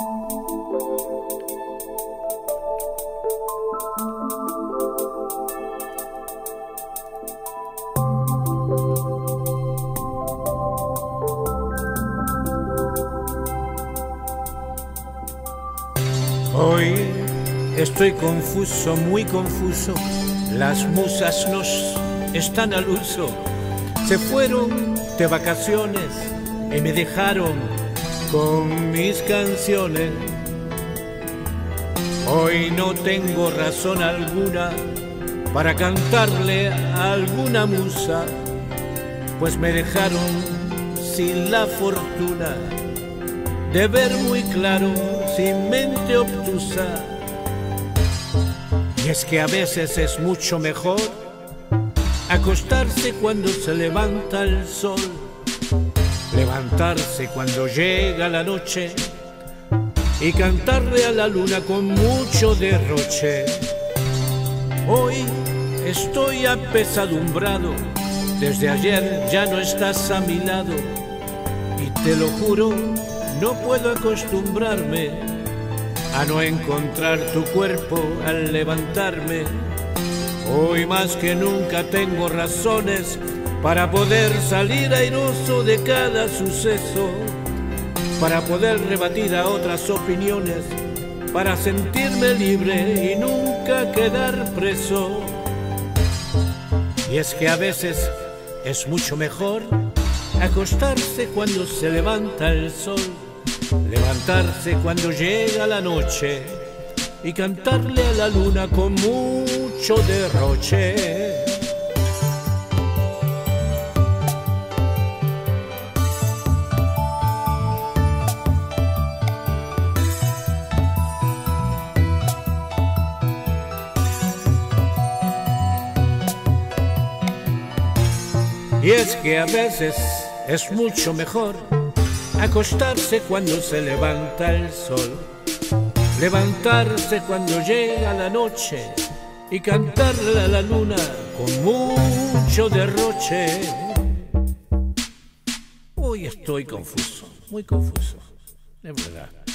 Hoy estoy confuso, muy confuso. Las musas nos están al uso. Se fueron de vacaciones y me dejaron con mis canciones. Hoy no tengo razón alguna para cantarle a alguna musa, pues me dejaron sin la fortuna de ver muy claro, sin mente obtusa. Y es que a veces es mucho mejor acostarse cuando se levanta el sol, levantarse cuando llega la noche y cantarle a la luna con mucho derroche. Hoy estoy apesadumbrado, desde ayer ya no estás a mi lado y te lo juro no puedo acostumbrarme a no encontrar tu cuerpo al levantarme. Hoy más que nunca tengo razones para poder salir airoso de cada suceso, para poder rebatir a otras opiniones, para sentirme libre y nunca quedar preso. Y es que a veces es mucho mejor acostarse cuando se levanta el sol levantarse cuando llega la noche y cantarle a la luna con mucho derroche. Y es que a veces es mucho mejor acostarse cuando se levanta el sol, levantarse cuando llega la noche y cantarle a la luna con mucho derroche. Hoy estoy confuso, muy confuso, de verdad.